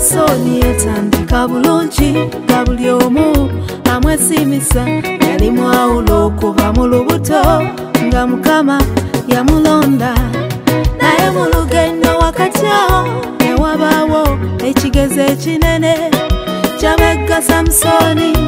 samusoni yetandika bulungi nga buli omu amwesimisa yali mwawula okuva mu lubuto nga mukama yamulonda naye mu lugendo wakati awo ne wabaawo ekigezo ekinene kyabegga samusoni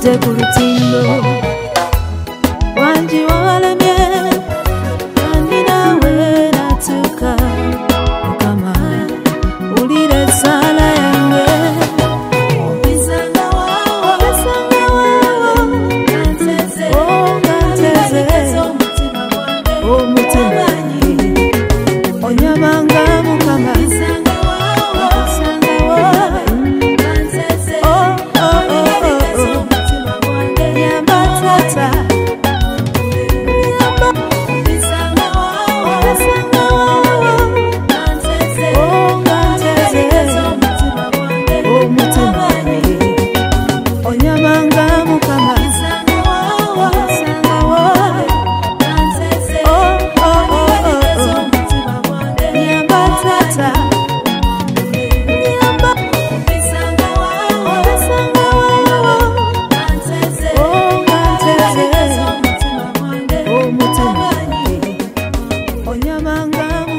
ngite ku rutindo wanji waremye kandi nawe natuka mukama ulire sala yange ongateze omutima gwange around